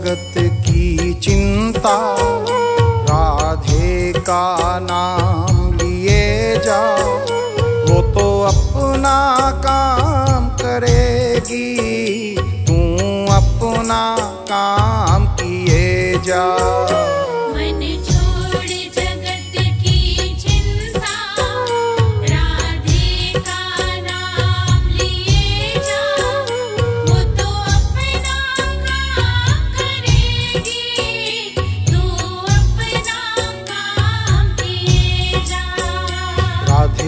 जगत की चिंता। राधे का नाम लिए जा। वो तो अपना काम करेगी। तू अपना काम किए जा।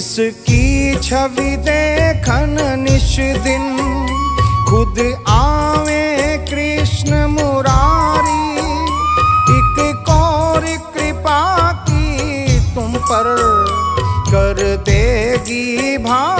जिसकी छवि देखन निश दिन, खुद आवे कृष्ण मुरारी। एक कौर कृपा की तुम पर कर देगी भाव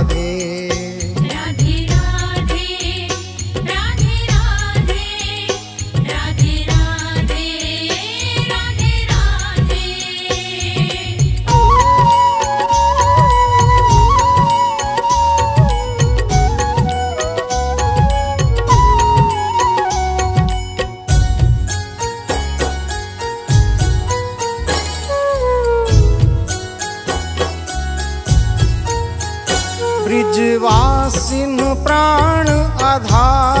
प्राण आधार।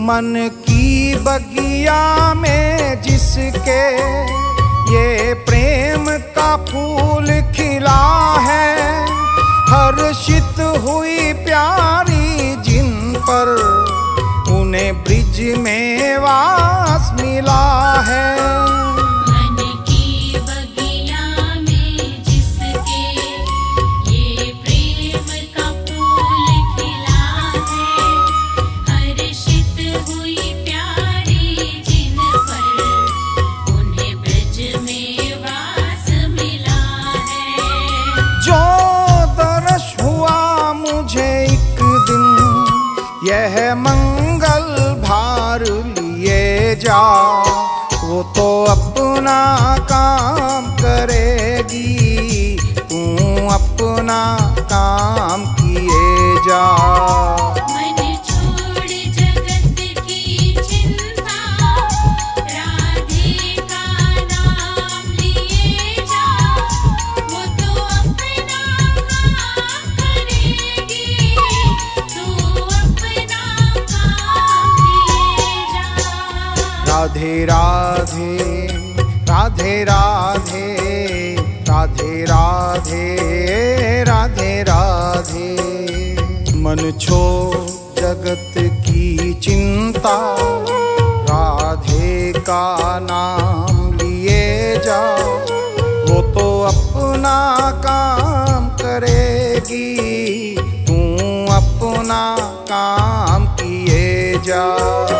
मन की बगिया में जिसके ये प्रेम का फूल खिला है, हर्षित हुई प्यारी जिन पर उन्हें ब्रिज में वास मिला है। जा वो तो अपना काम करेगी। तू अपना काम किए जा। राधे राधे राधे राधे राधे राधे राधे। मन छो जगत की चिंता, राधे का नाम लिए जा। वो तो अपना काम करेगी, तू अपना काम किए जा।